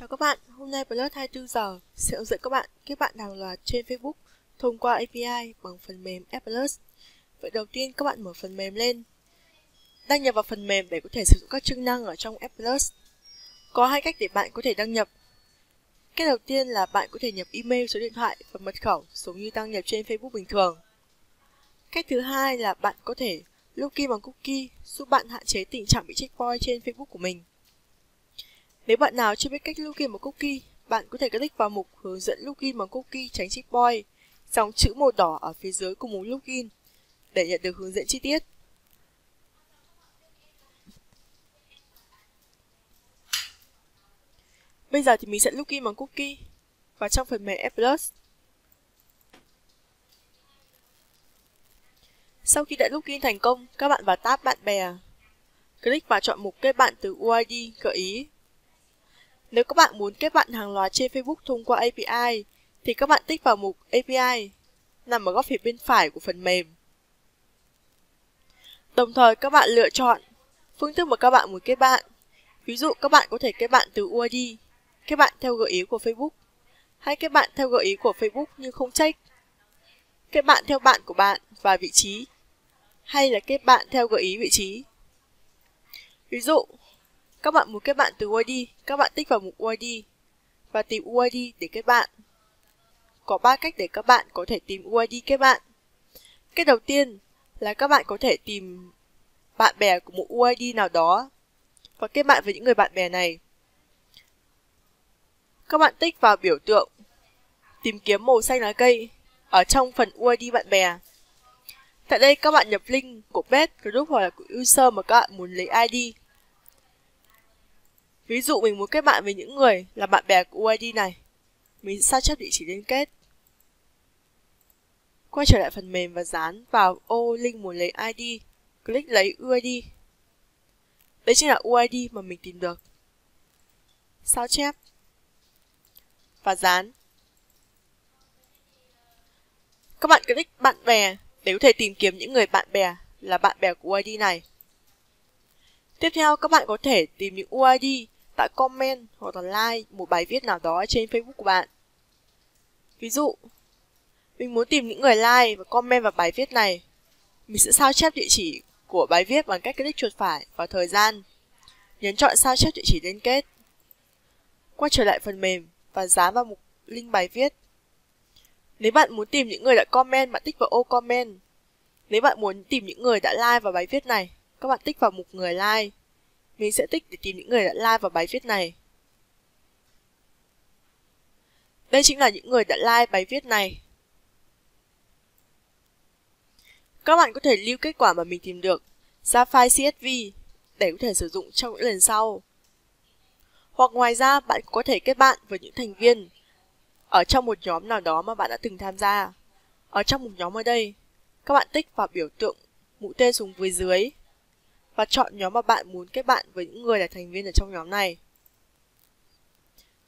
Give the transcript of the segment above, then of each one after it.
Chào các bạn, hôm nay Plus 24 giờ sẽ hướng dẫn các bạn kết bạn hàng loạt trên Facebook thông qua API bằng phần mềm App Vậy đầu tiên các bạn mở phần mềm lên. Đăng nhập vào phần mềm để có thể sử dụng các chức năng ở trong App Có hai cách để bạn có thể đăng nhập. Cách đầu tiên là bạn có thể nhập email, số điện thoại và mật khẩu giống như đăng nhập trên Facebook bình thường. Cách thứ hai là bạn có thể login bằng cookie giúp bạn hạn chế tình trạng bị checkpoint trên Facebook của mình. Nếu bạn nào chưa biết cách lưu kim bằng cookie, bạn có thể click vào mục hướng dẫn login bằng cookie tránh checkpoint, dòng chữ màu đỏ ở phía dưới của mục login để nhận được hướng dẫn chi tiết. Bây giờ thì mình sẽ login bằng cookie vào trong phần mềm App Sau khi đã login thành công, các bạn vào tab bạn bè. Click vào chọn mục kết bạn từ UID gợi ý nếu các bạn muốn kết bạn hàng loạt trên Facebook thông qua API, thì các bạn tích vào mục API, nằm ở góc phía bên phải của phần mềm. Đồng thời các bạn lựa chọn phương thức mà các bạn muốn kết bạn. Ví dụ các bạn có thể kết bạn từ UID, kết bạn theo gợi ý của Facebook, hay kết bạn theo gợi ý của Facebook nhưng không check. Kết bạn theo bạn của bạn và vị trí, hay là kết bạn theo gợi ý vị trí. Ví dụ, các bạn muốn kết bạn từ UID, các bạn tích vào mục UID và tìm UID để kết bạn. Có 3 cách để các bạn có thể tìm UID kết bạn. Cách đầu tiên là các bạn có thể tìm bạn bè của một UID nào đó và kết bạn với những người bạn bè này. Các bạn tích vào biểu tượng tìm kiếm màu xanh lá cây ở trong phần UID bạn bè. Tại đây các bạn nhập link của page, group hoặc là của user mà các bạn muốn lấy ID. Ví dụ mình muốn kết bạn với những người là bạn bè của UID này. Mình sao chép địa chỉ liên kết. Quay trở lại phần mềm và dán vào ô link muốn lấy ID. Click lấy UID. Đây chính là UID mà mình tìm được. Sao chép. Và dán. Các bạn click bạn bè để có thể tìm kiếm những người bạn bè là bạn bè của UID này. Tiếp theo, các bạn có thể tìm những UID tại comment hoặc là like một bài viết nào đó trên Facebook của bạn. Ví dụ, mình muốn tìm những người like và comment vào bài viết này. Mình sẽ sao chép địa chỉ của bài viết bằng cách click chuột phải vào thời gian. Nhấn chọn sao chép địa chỉ liên kết. Quay trở lại phần mềm và dán vào mục link bài viết. Nếu bạn muốn tìm những người đã comment, bạn tích vào ô comment. Nếu bạn muốn tìm những người đã like vào bài viết này, các bạn tích vào mục người like. Mình sẽ tích để tìm những người đã like vào bài viết này. Đây chính là những người đã like bài viết này. Các bạn có thể lưu kết quả mà mình tìm được ra file CSV để có thể sử dụng trong những lần sau. Hoặc ngoài ra, bạn có thể kết bạn với những thành viên ở trong một nhóm nào đó mà bạn đã từng tham gia. Ở trong một nhóm ở đây, các bạn tích vào biểu tượng mũi tên xuống phía dưới và chọn nhóm mà bạn muốn kết bạn với những người là thành viên ở trong nhóm này.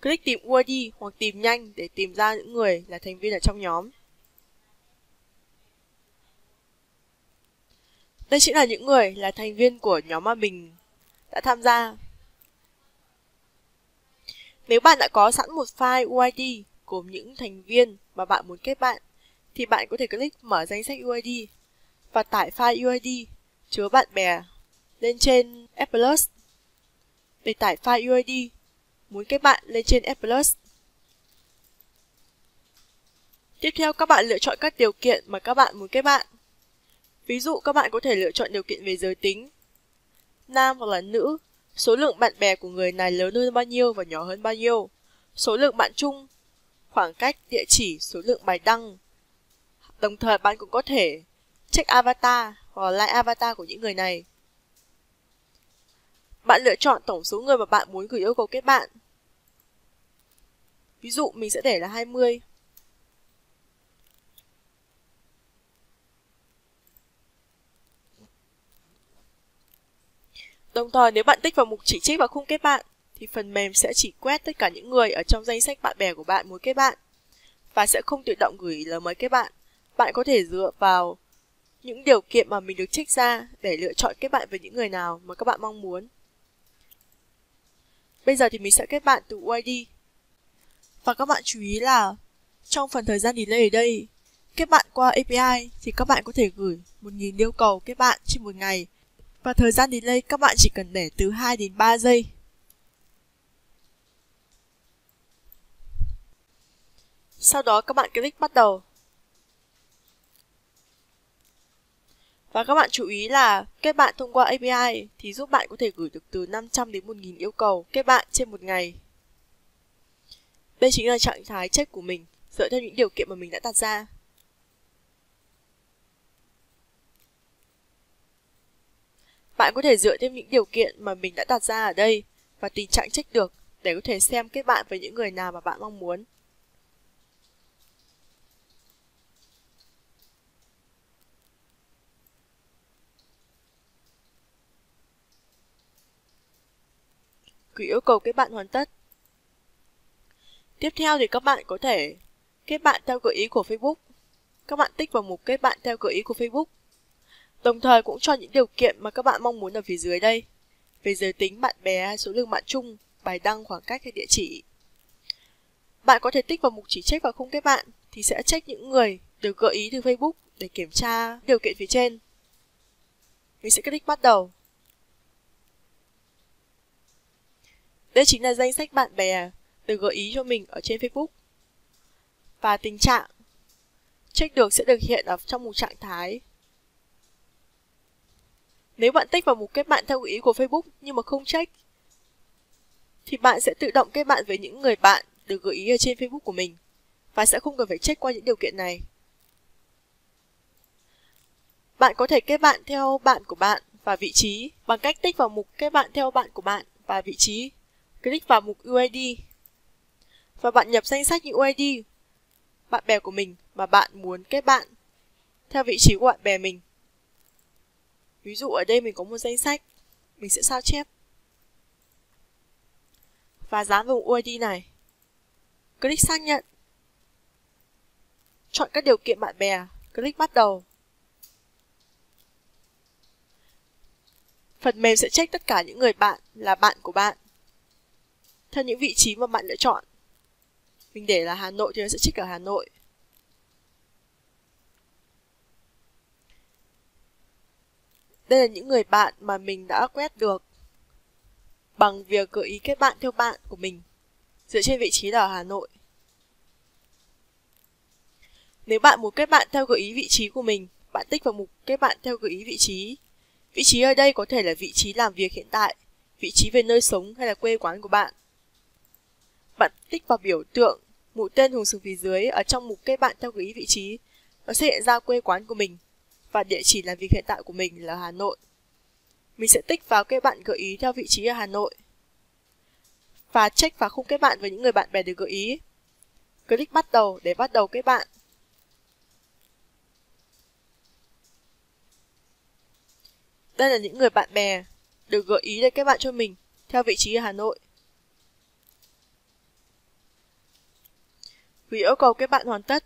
Click tìm UID hoặc tìm nhanh để tìm ra những người là thành viên ở trong nhóm. Đây chính là những người là thành viên của nhóm mà mình đã tham gia. Nếu bạn đã có sẵn một file UID gồm những thành viên mà bạn muốn kết bạn, thì bạn có thể click mở danh sách UID và tải file UID chứa bạn bè lên trên F+. Để tải file UID, muốn kết bạn lên trên F+. Tiếp theo các bạn lựa chọn các điều kiện mà các bạn muốn kết bạn. Ví dụ các bạn có thể lựa chọn điều kiện về giới tính, nam hoặc là nữ, số lượng bạn bè của người này lớn hơn bao nhiêu và nhỏ hơn bao nhiêu, số lượng bạn chung, khoảng cách, địa chỉ, số lượng bài đăng. Đồng thời bạn cũng có thể check avatar hoặc like avatar của những người này. Bạn lựa chọn tổng số người mà bạn muốn gửi yêu cầu kết bạn. Ví dụ, mình sẽ để là 20. Đồng thời, nếu bạn tích vào mục chỉ trích và khung kết bạn, thì phần mềm sẽ chỉ quét tất cả những người ở trong danh sách bạn bè của bạn muốn kết bạn và sẽ không tự động gửi lời mời kết bạn. Bạn có thể dựa vào những điều kiện mà mình được trích ra để lựa chọn kết bạn với những người nào mà các bạn mong muốn. Bây giờ thì mình sẽ kết bạn từ UID. Và các bạn chú ý là trong phần thời gian delay ở đây, kết bạn qua API thì các bạn có thể gửi 1.000 yêu cầu kết bạn trên một ngày. Và thời gian delay các bạn chỉ cần để từ 2 đến 3 giây. Sau đó các bạn click bắt đầu. Và các bạn chú ý là kết bạn thông qua API thì giúp bạn có thể gửi được từ 500 đến 1.000 yêu cầu kết bạn trên một ngày. Đây chính là trạng thái check của mình, dựa theo những điều kiện mà mình đã đặt ra. Bạn có thể dựa theo những điều kiện mà mình đã đặt ra ở đây và tình trạng check được để có thể xem kết bạn với những người nào mà bạn mong muốn. Cứ yêu cầu kết bạn hoàn tất. Tiếp theo thì các bạn có thể kết bạn theo gợi ý của Facebook. Các bạn tích vào mục kết bạn theo gợi ý của Facebook. Đồng thời cũng cho những điều kiện mà các bạn mong muốn ở phía dưới đây. Về giới tính, bạn bè, số lượng bạn chung, bài đăng, khoảng cách hay địa chỉ. Bạn có thể tích vào mục chỉ check và không kết bạn thì sẽ check những người được gợi ý từ Facebook để kiểm tra điều kiện phía trên. Mình sẽ click bắt đầu. Đây chính là danh sách bạn bè được gợi ý cho mình ở trên Facebook. Và tình trạng check được sẽ được hiện ở trong một trạng thái. Nếu bạn tích vào mục kết bạn theo gợi ý của Facebook nhưng mà không check, thì bạn sẽ tự động kết bạn với những người bạn được gợi ý ở trên Facebook của mình và sẽ không cần phải check qua những điều kiện này. Bạn có thể kết bạn theo bạn của bạn và vị trí bằng cách tích vào mục kết bạn theo bạn của bạn và vị trí click vào mục UID và bạn nhập danh sách những UID bạn bè của mình mà bạn muốn kết bạn theo vị trí của bạn bè mình. Ví dụ ở đây mình có một danh sách, mình sẽ sao chép và dán vào UID này. Click xác nhận. Chọn các điều kiện bạn bè, click bắt đầu. Phần mềm sẽ check tất cả những người bạn là bạn của bạn theo những vị trí mà bạn lựa chọn. Mình để là Hà Nội thì nó sẽ trích ở Hà Nội. Đây là những người bạn mà mình đã quét được bằng việc gợi ý kết bạn theo bạn của mình dựa trên vị trí là ở Hà Nội. Nếu bạn muốn kết bạn theo gợi ý vị trí của mình, bạn tích vào mục kết bạn theo gợi ý vị trí. Vị trí ở đây có thể là vị trí làm việc hiện tại, vị trí về nơi sống hay là quê quán của bạn. Bạn tích vào biểu tượng mũi tên hùng xuống phía dưới ở trong mục kết bạn theo gợi ý vị trí. Nó sẽ hiện ra quê quán của mình và địa chỉ làm việc hiện tại của mình là Hà Nội. Mình sẽ tích vào kết bạn gợi ý theo vị trí ở Hà Nội và check vào khung kết bạn với những người bạn bè được gợi ý. Click bắt đầu để bắt đầu kết bạn. Đây là những người bạn bè được gợi ý để kết bạn cho mình theo vị trí ở Hà Nội. Vì yêu cầu các bạn hoàn tất,